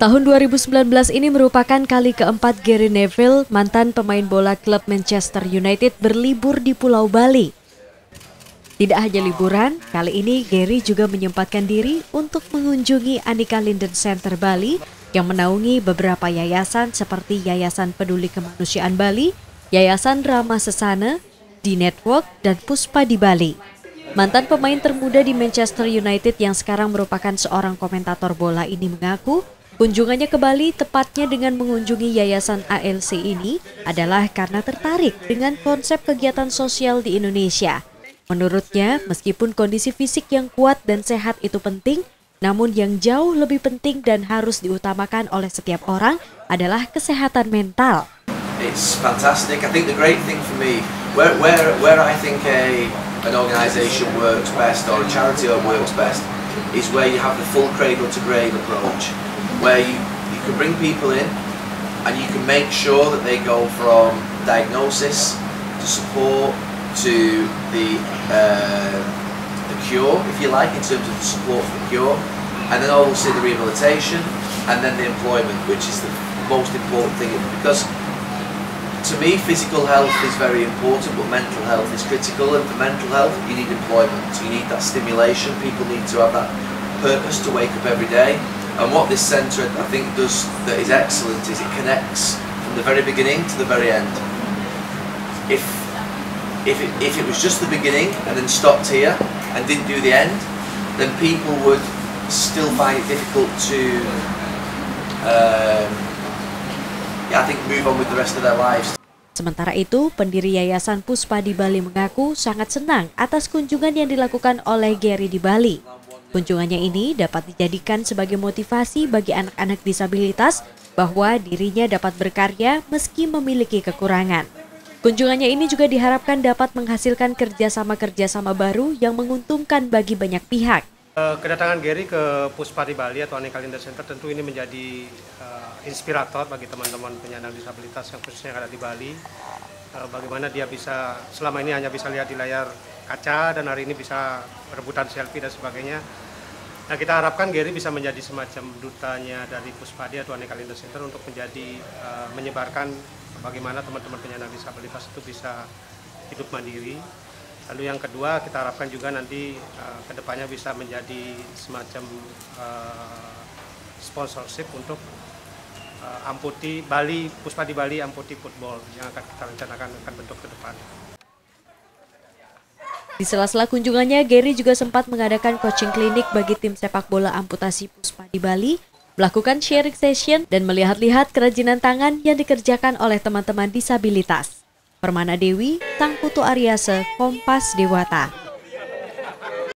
Tahun 2019 ini merupakan kali keempat Gary Neville, mantan pemain bola klub Manchester United berlibur di Pulau Bali. Tidak hanya liburan, kali ini Gary juga menyempatkan diri untuk mengunjungi Anika Linden Center Bali yang menaungi beberapa yayasan seperti Yayasan Peduli Kemanusiaan Bali, Yayasan Rama Sesana, di Network, dan Puspa di Bali. Mantan pemain termuda di Manchester United yang sekarang merupakan seorang komentator bola ini mengaku Kunjungannya ke Bali tepatnya dengan mengunjungi Yayasan ALC ini adalah karena tertarik dengan konsep kegiatan sosial di Indonesia. Menurutnya, meskipun kondisi fisik yang kuat dan sehat itu penting, namun yang jauh lebih penting dan harus diutamakan oleh setiap orang adalah kesehatan mental. It's fantastic. I think the great thing for me, where, where, where I think a, an organisation works best or a charity works best, is where you have the full cradle to grave approach. Where you, you can bring people in and you can make sure that they go from diagnosis to support to the, uh, the cure, if you like, in terms of the support for the cure, and then obviously the rehabilitation, and then the employment, which is the most important thing. Because to me, physical health is very important, but mental health is critical. And for mental health, you need employment. You need that stimulation. People need to have that purpose to wake up every day. And what this centre, I think, does that is excellent is it connects from the very beginning to the very end. If if it, if it was just the beginning and then stopped here and didn't do the end, then people would still find it difficult to, um, yeah, I think, move on with the rest of their lives. Sementara itu, pendiri Yayasan Puspa di Bali mengaku sangat senang atas kunjungan yang dilakukan oleh Gary di Bali. Kunjungannya ini dapat dijadikan sebagai motivasi bagi anak-anak disabilitas bahwa dirinya dapat berkarya meski memiliki kekurangan. Kunjungannya ini juga diharapkan dapat menghasilkan kerjasama-kerjasama baru yang menguntungkan bagi banyak pihak. Eh, kedatangan Gary ke Puspari Bali atau Aneka Linda Center tentu ini menjadi uh, inspirator bagi teman-teman penyandang disabilitas yang khususnya yang ada di Bali. Uh, bagaimana dia bisa selama ini hanya bisa lihat di layar kaca dan hari ini bisa rebutan selfie dan sebagainya. Nah kita harapkan Gary bisa menjadi semacam dutanya dari Puspadi atau Aneka Linda Center untuk menjadi uh, menyebarkan bagaimana teman-teman penyandang disabilitas itu bisa hidup mandiri Lalu yang kedua kita harapkan juga nanti uh, ke depannya bisa menjadi semacam uh, sponsorship untuk uh, amputi Bali Puspa di Bali amputi football yang akan kita rencanakan akan bentuk ke depan. Di sela-sela kunjungannya, Gary juga sempat mengadakan coaching klinik bagi tim sepak bola amputasi Puspa di Bali, melakukan sharing session, dan melihat-lihat kerajinan tangan yang dikerjakan oleh teman-teman disabilitas. Permana Dewi, Tangkutu Aryase, Kompas Dewata.